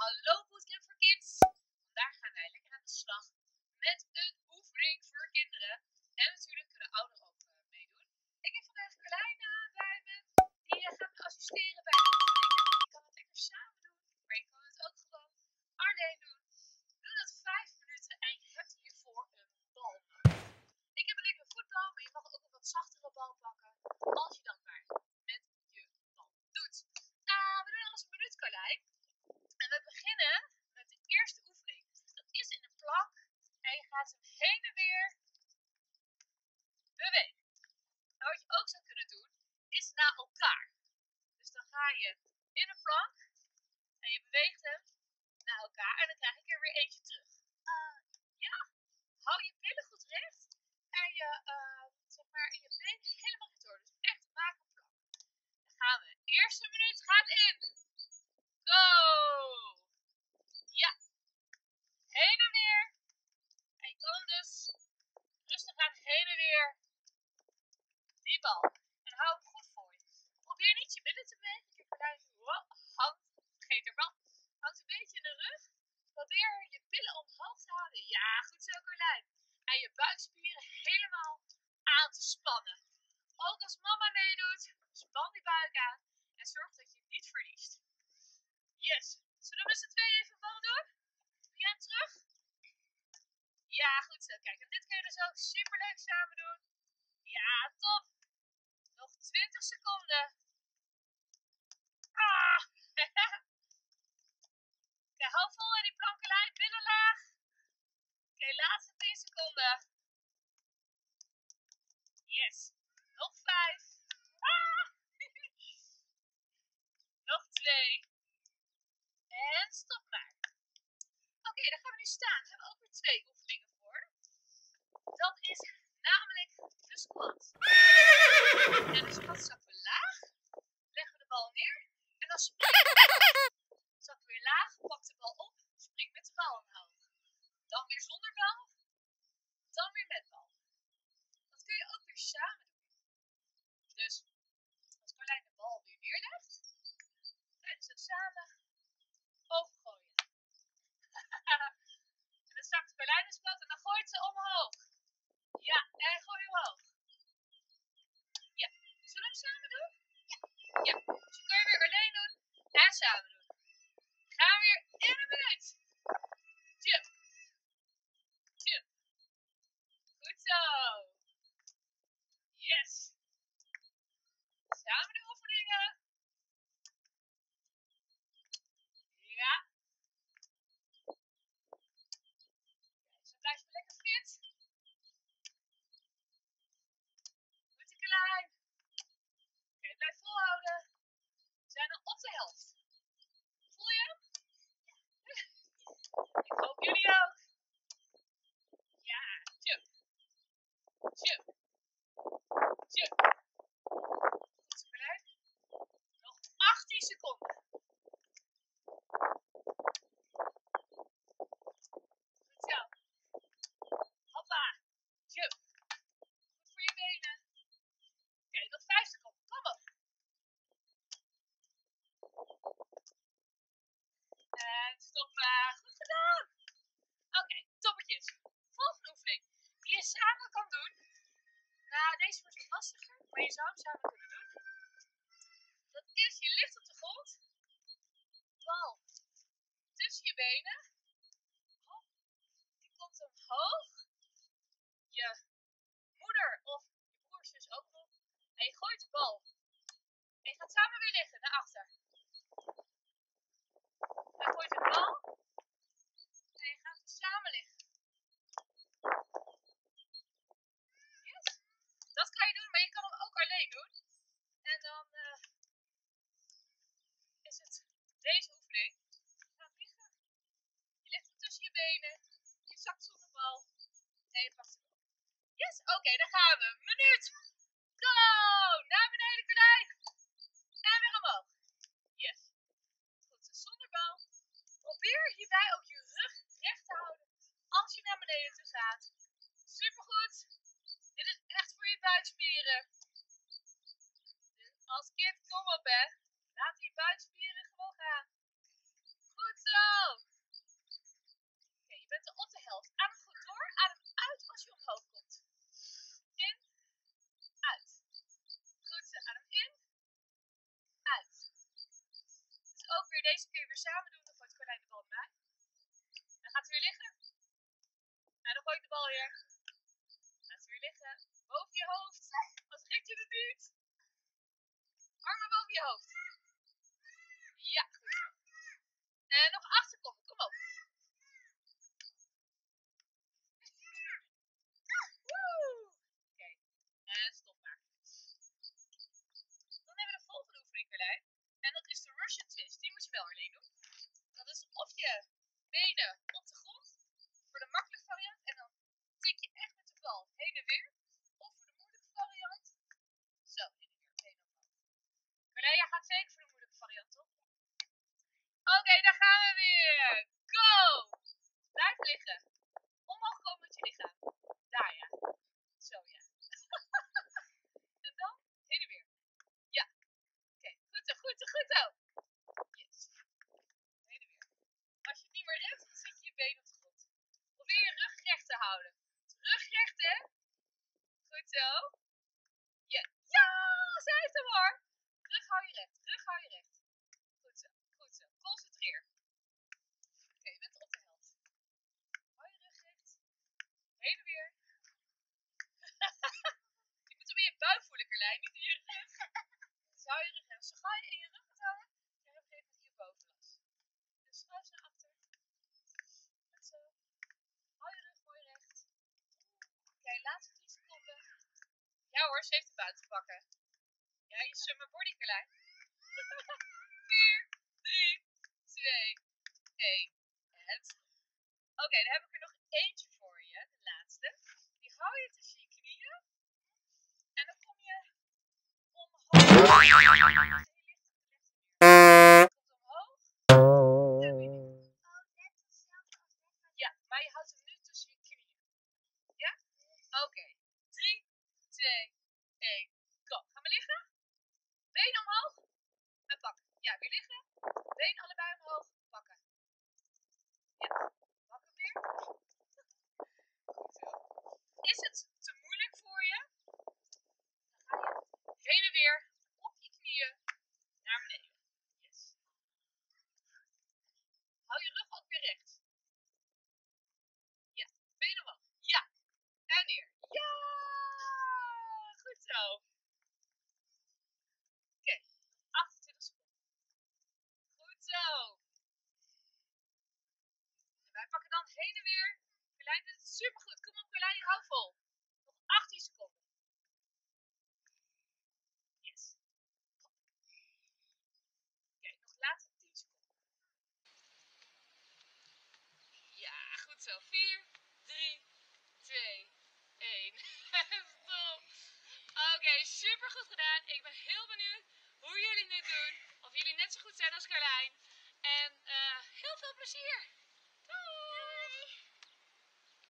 Hallo Bootcamp voor Kids! Vandaag gaan wij lekker aan de slag met een oefening voor kinderen. En natuurlijk kunnen ouderen ook uh, meedoen. Ik heb vandaag Carlijna bij me, die uh, gaat me assisteren bij de oefening. Je kan het lekker samen doen, maar je kan het ook gewoon alleen doen. Doe dat 5 minuten en je hebt hiervoor een bal. Ik heb een lekker voetbal, maar je mag ook een wat zachtere bal pakken. Als je dan maar met je bal doet. Uh, we doen alles een minuut, Carlijn. En we beginnen met de eerste oefening. Dat is in een plank. En je gaat hem heen en weer bewegen. En wat je ook zou kunnen doen, is naar elkaar. Dus dan ga je in een plank en je beweegt hem naar elkaar. En dan krijg ik er weer eentje terug. Uh, ja, hou je billen goed recht. En je, uh, zeg maar, je benen helemaal recht door. Dus echt maak een plank. Dan gaan we. Eerste minuut gaat in. Go! Ja. Heen en weer. En je kan dus rustig gaan heen en weer. Die bal. En hou hem goed voor je. Probeer niet je billen te bewegen. Ik heb gelijk. Wow, hand. Vergeet erband. Hangt een beetje in de rug. Probeer je billen omhoog te houden. En je buikspieren helemaal aan te spannen. Ook als mama meedoet, span die buik aan. En zorg dat je niet verliest. Yes. Zullen we met z'n tweeën even bal doen? Doe jij hem terug? Ja, goed zo. Kijk, en dit kun je dus ook super leuk samen doen. Ja, top. Nog 20 seconden. Ah! Kijk, hou vol in die plankenlijn. Billen laag. Oké, okay, laatste 10 seconden. Yes. Nog 5. Ah! Nog 2. En stop maar. Oké, okay, dan gaan we nu staan. Daar hebben we ook weer twee oefeningen voor. Dat is namelijk de squat. En de squat zakken we laag. Leggen we de bal neer. En dan we. Weer laag. Pak de bal op. Spring met de bal omhoog. Dan weer zonder bal. Dan weer met bal. Dat kun je ook weer samen doen. Dus als Carlijn de bal weer neerlegt. Tijdens het samen overgooien. en dan zakt Carlijn eens plat en dan gooit ze omhoog. Ja, en gooi omhoog. Ja, zullen we hem samen doen? Ja. Ja, dus je kan je weer alleen doen en samen doen. Gaan we weer in een minuut. Jump. Jump. Goed zo. Yes. Samen de oefeningen. Ja. Zo blijf je lekker fit. Goed te klein. Oké, okay, blijf volhouden. We zijn al op de helft. Voel je hem? Ja. Ik hoop jullie ook. Ja, jump. Jump. Jump. Goed zo klein. Nog 18 seconden. Goed zo. Hoppa. Jump. Goed voor je benen. Oké, okay, nog 5 seconden. Kom op. En stop maar. Goed gedaan. Oké, okay, toppertjes. Volgende oefening. Die je samen kan doen. Nou, deze wordt wat lastiger, maar je zou hem samen kunnen doen. Dat is, je ligt op de grond. Bal tussen je benen. Hop. Die komt omhoog. Je moeder of je broer zus ook nog. En je gooit de bal. En je gaat samen weer liggen, naar achter. En gooit de bal. En je gaat samen liggen. Yes. Dat kan je doen, maar je kan hem ook alleen doen. En dan uh, is het deze oefening. Je gaat liggen. Je legt hem tussen je Je zakt zonder bal. En je. Yes, oké, dan gaan we. Minuut. Go! Naar beneden, Carlijn. En weer omhoog. Yes. Goed, zonder bal. Probeer hierbij ook je rug recht te houden als je naar beneden toe gaat. Supergoed. Dit is echt voor je buikspieren. Dus als kind, kom op hè. Laat die buikspieren gewoon gaan. Deze keer weer samen doen, dan gooit Carlijn de bal naar mij. Dan gaat hij weer liggen. En dan gooit de bal weer. Dan gaat weer liggen. Boven je hoofd. Als gek je het niet. Armen boven je hoofd. Ja, goed zo. En nog acht seconden, kom op. Oké, en stop maar. Dan hebben we de volgende oefening, Carlijn. En dat is de Russian twist. Die moet je wel alleen doen. Dat is of je benen op de grond voor de makkelijke variant. En dan tik je echt met de bal heen en weer. Of voor de moeilijke variant. Zo, heen en weer. Benen omhoog. Carlijn, jij gaat zeker voor de moeilijke variant, toch? Oké, daar gaan we weer. Go! Blijf Omhoog komen met je lichaam. Daar ja. Zo ja. en dan heen en weer. Ja. Oké, goed zo, goed zo, goed zo. Yes. Heen en weer. Als je het niet meer redt, dan zet je je been op de grond. Probeer je rug recht te houden. Rug recht, hè? Goed zo. Ja, ja, zij heeft hem hoor. Rug hou je recht, rug hou je recht. Goed zo, goed zo. Concentreer. Oké, je bent op de helft. Hou je rug recht. Heen en weer. je moet hem in je buik voelen, Carlijn, niet in je rug. Hou je rug recht. Zo ga je in je rug houden, je op een gegeven moment hier boven last. Dus schuif naar achter. Goed zo. Hou je rug mooi recht. Oké, laatste 10 seconden. Ja hoor, ze heeft de buiten te pakken. Ja, je summer body, Carlijn. 4, 3, 2, 1. En. Oké, dan heb ik er nog eentje child. Heen en weer. Carlijn doet het supergoed. Kom op Carlijn, hou vol. Nog 18 seconden. Yes. Oké, nog laatste 10 seconden. Ja, goed zo. 4, 3, 2, 1. Stop. Oké, super goed gedaan. Ik ben heel benieuwd hoe jullie dit doen. Of jullie net zo goed zijn als Carlijn. En eh, heel veel plezier.